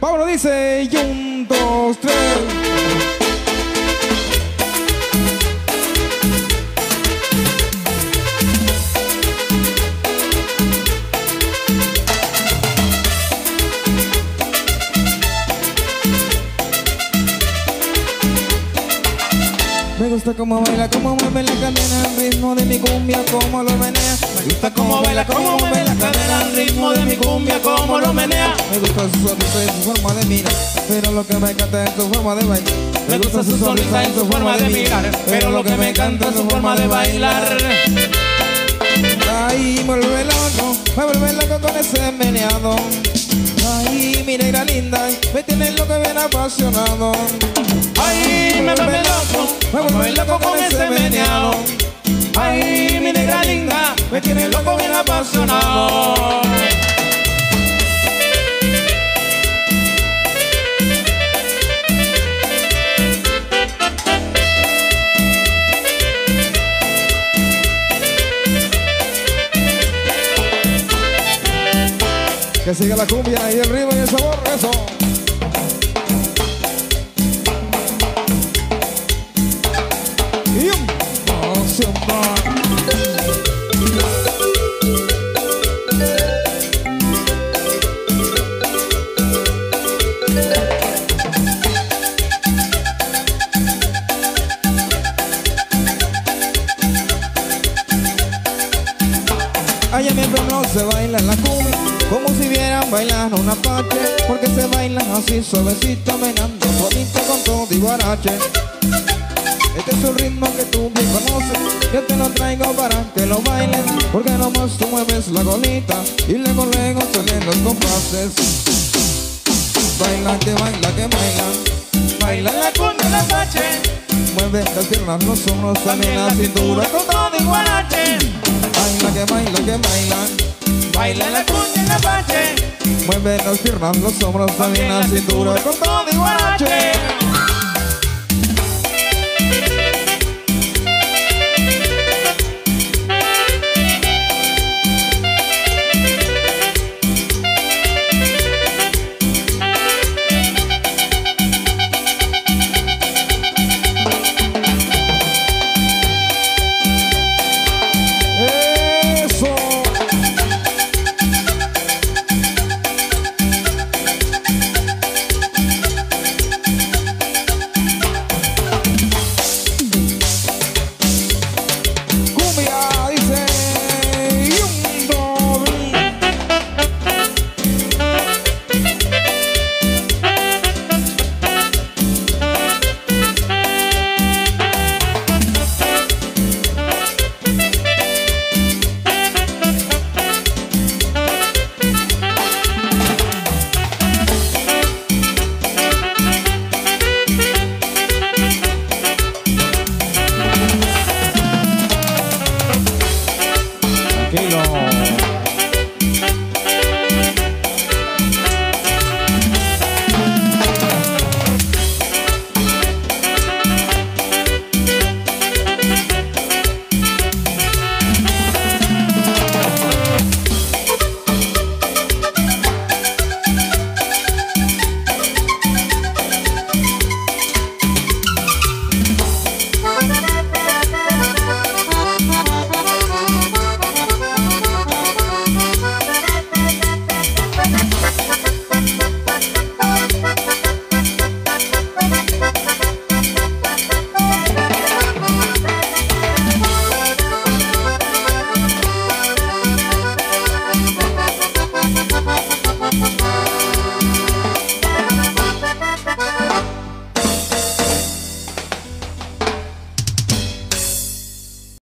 Pablo dice, y un, dos, tres. Me gusta cómo baila, cómo mueve la cadena al ritmo de mi cumbia, cómo lo menea. Me gusta cómo baila, cómo mueve cumbia, cómo lo menea. Me gusta su sonrisa y su forma de mirar, pero lo que me encanta es su forma de bailar. Me gusta su sonrisa y su forma de mirar, pero lo que me encanta es su forma de bailar. Ay, me vuelve loco, me vuelve loco con ese meneado. Ay, mi negra linda, me tiene loco bien apasionado. Ay, me vuelve loco, me vuelve loco con ese Que siga la cumbia y el ritmo y el sabor, eso. Y un Allá mi pueblo se baila en la cumbia Como si vieran bailando una pache Porque se bailan así suavecito Menando bonito con todo y guarache. Este es un ritmo que tú bien conoces Yo te lo traigo para que lo bailes Porque nomás tú mueves la golita Y luego luego salen los compases. Baila que baila que baila Baila la cumbia la pache, Mueve las piernas, los hombros, también la cintura con todo y guarache. Baila que baila que baila. Baila la cumbia la pache, Mueve las piernas, los hombros, también la cintura con todo guarache.